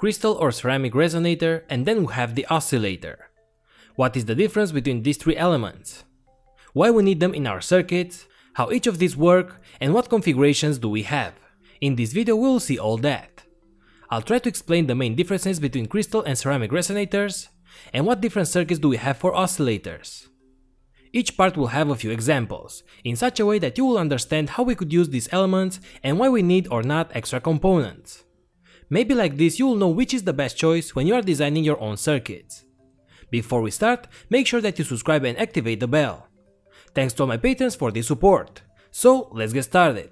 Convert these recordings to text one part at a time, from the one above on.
crystal or ceramic resonator, and then we have the oscillator. What is the difference between these three elements? Why we need them in our circuits, how each of these work, and what configurations do we have. In this video we will see all that. I'll try to explain the main differences between crystal and ceramic resonators, and what different circuits do we have for oscillators. Each part will have a few examples, in such a way that you will understand how we could use these elements and why we need or not extra components. Maybe like this you will know which is the best choice when you are designing your own circuits. Before we start, make sure that you subscribe and activate the bell. Thanks to all my patrons for the support. So let's get started.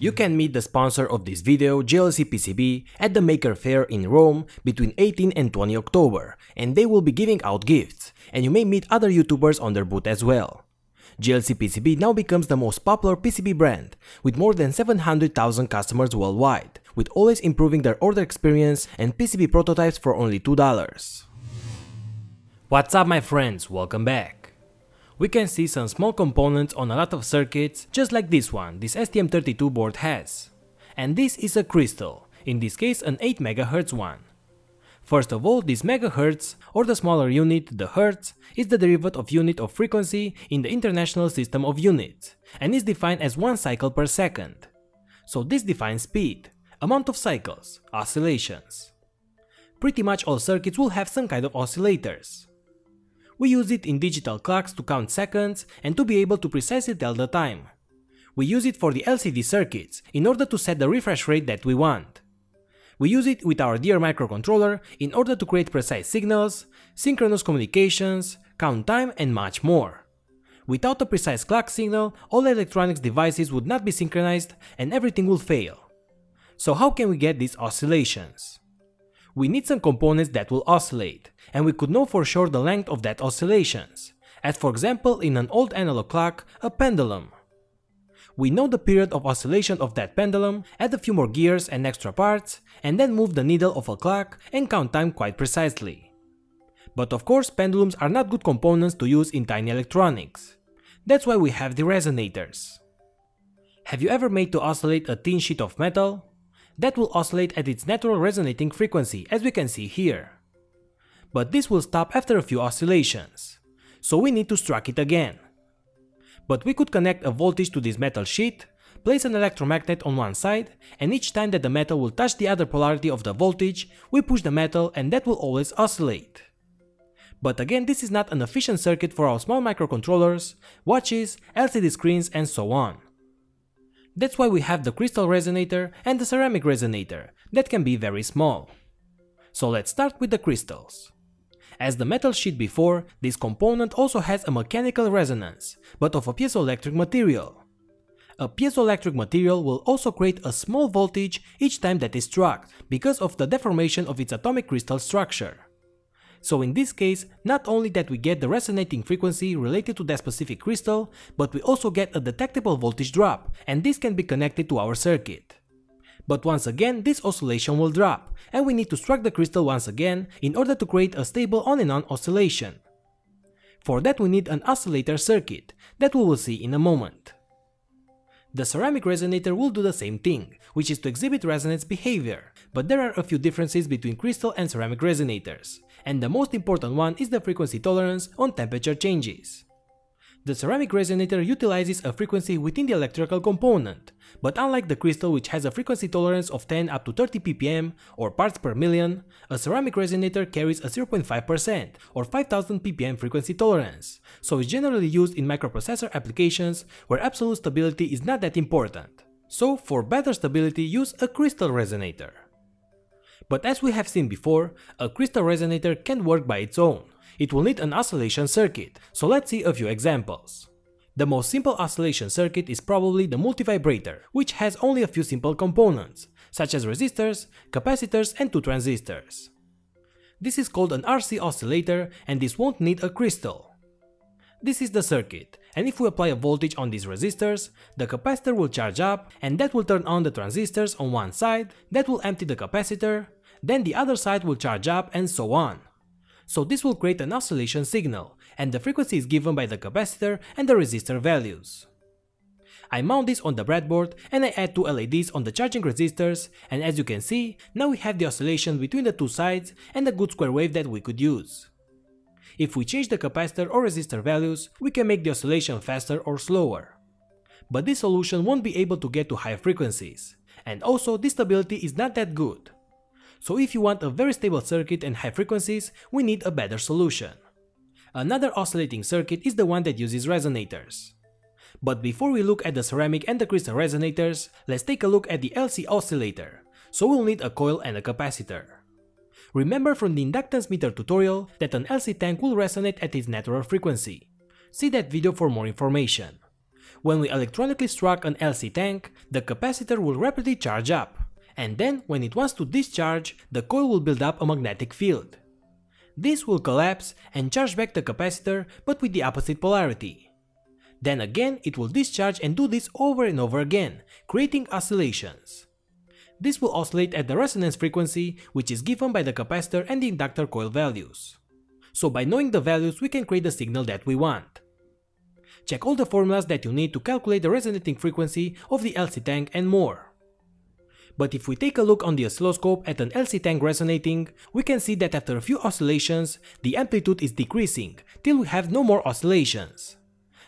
You can meet the sponsor of this video, JLC PCB, at the Maker Faire in Rome between 18 and 20 October, and they will be giving out gifts, and you may meet other YouTubers on their booth as well. JLC PCB now becomes the most popular PCB brand, with more than 700,000 customers worldwide, with always improving their order experience and PCB prototypes for only $2. What's up my friends, welcome back we can see some small components on a lot of circuits, just like this one this STM32 board has. And this is a crystal, in this case an 8 MHz one. First of all, this megahertz, or the smaller unit, the hertz, is the derivative of unit of frequency in the International System of Units, and is defined as 1 cycle per second. So this defines speed, amount of cycles, oscillations. Pretty much all circuits will have some kind of oscillators. We use it in digital clocks to count seconds and to be able to precisely tell the time. We use it for the LCD circuits in order to set the refresh rate that we want. We use it with our dear microcontroller in order to create precise signals, synchronous communications, count time and much more. Without a precise clock signal, all electronics devices would not be synchronized and everything will fail. So how can we get these oscillations? We need some components that will oscillate, and we could know for sure the length of that oscillations, as for example in an old analog clock, a pendulum. We know the period of oscillation of that pendulum, add a few more gears and extra parts, and then move the needle of a clock and count time quite precisely. But of course pendulums are not good components to use in tiny electronics. That's why we have the resonators. Have you ever made to oscillate a thin sheet of metal? That will oscillate at its natural resonating frequency as we can see here. But this will stop after a few oscillations, so we need to strike it again. But we could connect a voltage to this metal sheet, place an electromagnet on one side, and each time that the metal will touch the other polarity of the voltage, we push the metal and that will always oscillate. But again this is not an efficient circuit for our small microcontrollers, watches, LCD screens and so on. That's why we have the crystal resonator and the ceramic resonator, that can be very small. So let's start with the crystals. As the metal sheet before, this component also has a mechanical resonance, but of a piezoelectric material. A piezoelectric material will also create a small voltage each time that is struck, because of the deformation of its atomic crystal structure. So in this case, not only that we get the resonating frequency related to that specific crystal, but we also get a detectable voltage drop, and this can be connected to our circuit. But once again, this oscillation will drop, and we need to strike the crystal once again in order to create a stable on and on oscillation. For that we need an oscillator circuit, that we will see in a moment. The ceramic resonator will do the same thing, which is to exhibit resonance behavior, but there are a few differences between crystal and ceramic resonators, and the most important one is the frequency tolerance on temperature changes. The ceramic resonator utilizes a frequency within the electrical component, but unlike the crystal which has a frequency tolerance of 10 up to 30 ppm or parts per million, a ceramic resonator carries a 0.5% or 5000 ppm frequency tolerance, so is generally used in microprocessor applications where absolute stability is not that important. So for better stability use a crystal resonator. But as we have seen before, a crystal resonator can't work by its own it will need an oscillation circuit, so let's see a few examples. The most simple oscillation circuit is probably the multivibrator, which has only a few simple components, such as resistors, capacitors and two transistors. This is called an RC oscillator and this won't need a crystal. This is the circuit, and if we apply a voltage on these resistors, the capacitor will charge up and that will turn on the transistors on one side, that will empty the capacitor, then the other side will charge up and so on. So this will create an oscillation signal, and the frequency is given by the capacitor and the resistor values. I mount this on the breadboard and I add two LEDs on the charging resistors and as you can see, now we have the oscillation between the two sides and a good square wave that we could use. If we change the capacitor or resistor values, we can make the oscillation faster or slower. But this solution won't be able to get to high frequencies, and also this stability is not that good. So if you want a very stable circuit and high frequencies, we need a better solution. Another oscillating circuit is the one that uses resonators. But before we look at the ceramic and the crystal resonators, let's take a look at the LC oscillator. So we'll need a coil and a capacitor. Remember from the inductance meter tutorial that an LC tank will resonate at its natural frequency. See that video for more information. When we electronically struck an LC tank, the capacitor will rapidly charge up, and then when it wants to discharge, the coil will build up a magnetic field. This will collapse and charge back the capacitor but with the opposite polarity. Then again it will discharge and do this over and over again, creating oscillations. This will oscillate at the resonance frequency which is given by the capacitor and the inductor coil values. So by knowing the values we can create the signal that we want. Check all the formulas that you need to calculate the resonating frequency of the LC tank and more. But if we take a look on the oscilloscope at an LC tank resonating, we can see that after a few oscillations, the amplitude is decreasing, till we have no more oscillations.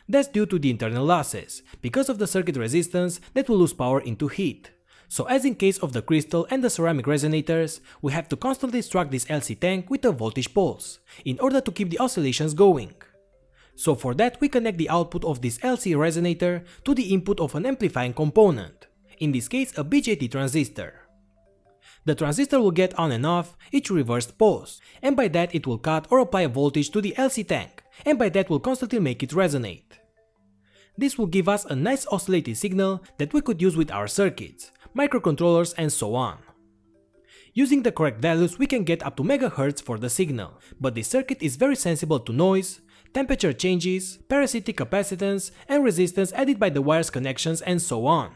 That's due to the internal losses, because of the circuit resistance that will lose power into heat. So as in case of the crystal and the ceramic resonators, we have to constantly struck this LC tank with a voltage pulse, in order to keep the oscillations going. So for that we connect the output of this LC resonator to the input of an amplifying component, in this case a BJT transistor. The transistor will get on and off each reversed pulse, and by that it will cut or apply a voltage to the LC tank, and by that will constantly make it resonate. This will give us a nice oscillating signal that we could use with our circuits, microcontrollers and so on. Using the correct values we can get up to megahertz for the signal, but this circuit is very sensible to noise, temperature changes, parasitic capacitance and resistance added by the wires connections and so on.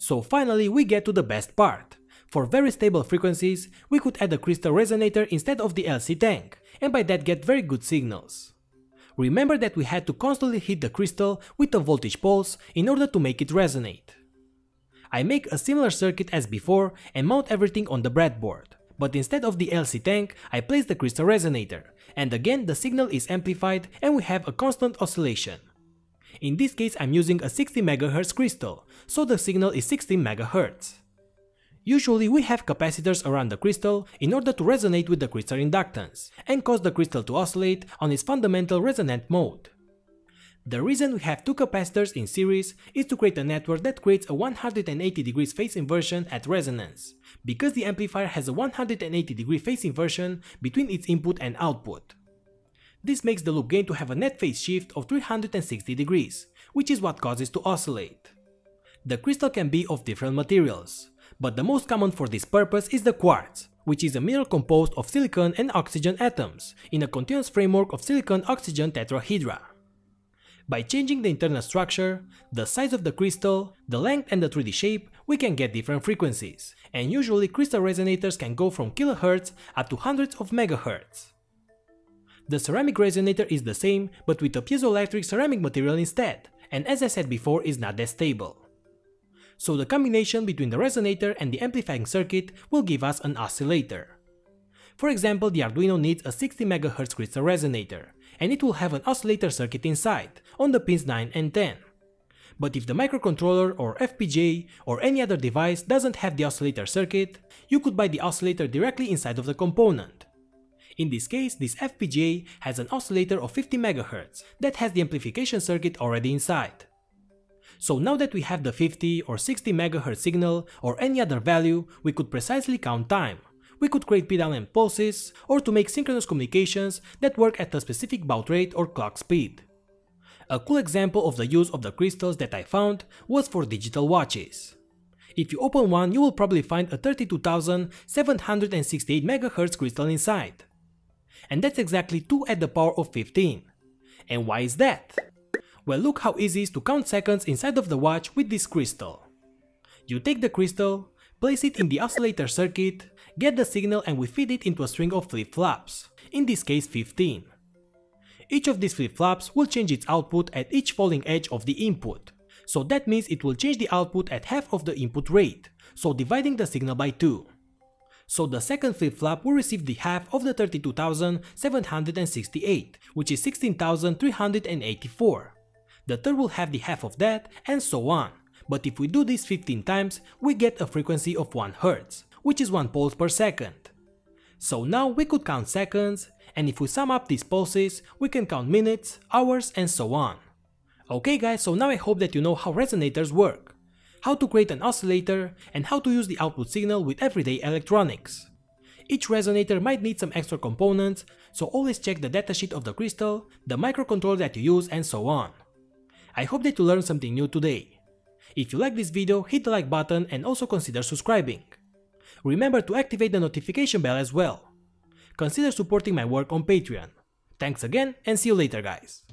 So finally we get to the best part. For very stable frequencies, we could add a crystal resonator instead of the LC tank, and by that get very good signals. Remember that we had to constantly hit the crystal with a voltage pulse in order to make it resonate. I make a similar circuit as before and mount everything on the breadboard, but instead of the LC tank, I place the crystal resonator, and again the signal is amplified and we have a constant oscillation. In this case I'm using a 60 MHz crystal, so the signal is 60 MHz. Usually we have capacitors around the crystal in order to resonate with the crystal inductance and cause the crystal to oscillate on its fundamental resonant mode. The reason we have two capacitors in series is to create a network that creates a 180 degrees phase inversion at resonance, because the amplifier has a 180 degree phase inversion between its input and output. This makes the loop gain to have a net phase shift of 360 degrees, which is what causes to oscillate. The crystal can be of different materials, but the most common for this purpose is the quartz, which is a mineral composed of silicon and oxygen atoms in a continuous framework of silicon-oxygen tetrahedra. By changing the internal structure, the size of the crystal, the length and the 3D shape, we can get different frequencies, and usually crystal resonators can go from kilohertz up to hundreds of megahertz. The ceramic resonator is the same, but with a piezoelectric ceramic material instead, and as I said before is not that stable so the combination between the resonator and the amplifying circuit will give us an oscillator. For example, the Arduino needs a 60 MHz crystal resonator, and it will have an oscillator circuit inside, on the pins 9 and 10. But if the microcontroller or FPGA or any other device doesn't have the oscillator circuit, you could buy the oscillator directly inside of the component. In this case, this FPGA has an oscillator of 50 MHz that has the amplification circuit already inside. So now that we have the 50 or 60 MHz signal or any other value, we could precisely count time. We could create PWM pulses or to make synchronous communications that work at a specific baud rate or clock speed. A cool example of the use of the crystals that I found was for digital watches. If you open one, you will probably find a 32,768 MHz crystal inside. And that's exactly 2 at the power of 15. And why is that? Well look how easy it is to count seconds inside of the watch with this crystal. You take the crystal, place it in the oscillator circuit, get the signal and we feed it into a string of flip-flops, in this case 15. Each of these flip-flops will change its output at each falling edge of the input, so that means it will change the output at half of the input rate, so dividing the signal by 2. So the second flip-flop will receive the half of the 32,768, which is 16,384. The third will have the half of that, and so on. But if we do this 15 times, we get a frequency of 1 Hz, which is 1 pulse per second. So now we could count seconds, and if we sum up these pulses, we can count minutes, hours, and so on. Okay guys, so now I hope that you know how resonators work, how to create an oscillator, and how to use the output signal with everyday electronics. Each resonator might need some extra components, so always check the datasheet of the crystal, the microcontroller that you use, and so on. I hope that you learned something new today. If you like this video, hit the like button and also consider subscribing. Remember to activate the notification bell as well. Consider supporting my work on Patreon. Thanks again and see you later guys.